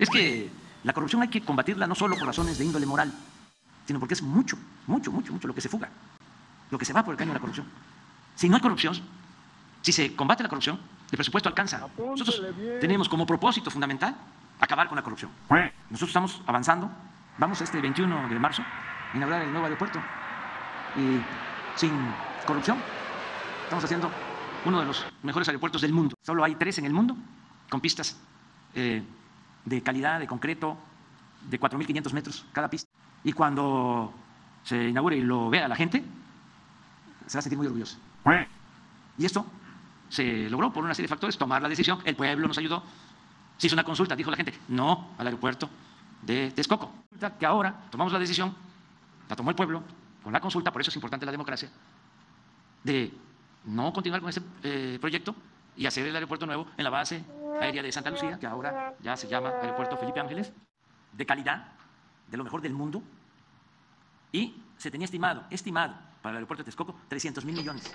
Es que la corrupción hay que combatirla no solo por razones de índole moral, sino porque es mucho, mucho, mucho, mucho lo que se fuga, lo que se va por el caño de la corrupción. Si no hay corrupción, si se combate la corrupción, el presupuesto alcanza. Nosotros tenemos como propósito fundamental acabar con la corrupción. Nosotros estamos avanzando, vamos este 21 de marzo a inaugurar el nuevo aeropuerto y sin corrupción estamos haciendo uno de los mejores aeropuertos del mundo. Solo hay tres en el mundo con pistas eh, de calidad, de concreto, de 4.500 metros cada pista. Y cuando se inaugure y lo vea la gente, se va a sentir muy orgulloso. Y esto se logró por una serie de factores, tomar la decisión, el pueblo nos ayudó, se hizo una consulta, dijo la gente, no al aeropuerto de Texcoco. Que ahora tomamos la decisión, la tomó el pueblo, con la consulta, por eso es importante la democracia, de no continuar con ese eh, proyecto y hacer el aeropuerto nuevo en la base aérea de Santa Lucía, que ahora ya se llama Aeropuerto Felipe Ángeles, de calidad, de lo mejor del mundo, y se tenía estimado, estimado para el aeropuerto de Texcoco 300 mil millones.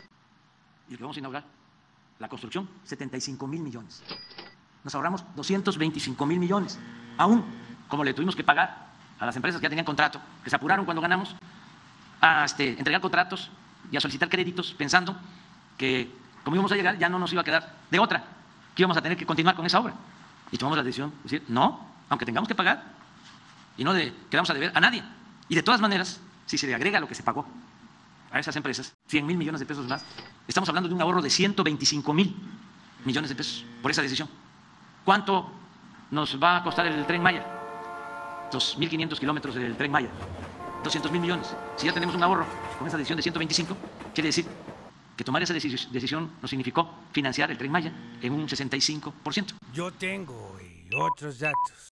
Y lo que vamos a inaugurar, la construcción, 75 mil millones. Nos ahorramos 225 mil millones, aún como le tuvimos que pagar a las empresas que ya tenían contrato, que se apuraron cuando ganamos, a este, entregar contratos y a solicitar créditos pensando que como íbamos a llegar ya no nos iba a quedar de otra, que íbamos a tener que continuar con esa obra. Y tomamos la decisión de decir, no, aunque tengamos que pagar, y no de quedamos a deber a nadie. Y de todas maneras, si se le agrega lo que se pagó a esas empresas, 100 mil millones de pesos más, estamos hablando de un ahorro de 125 mil millones de pesos por esa decisión. ¿Cuánto nos va a costar el tren Maya? 2.500 kilómetros del tren Maya. 200 mil millones. Si ya tenemos un ahorro con esa decisión de 125, quiere decir que tomar esa decisión nos significó financiar el tren Maya en un 65%. Yo tengo otros datos.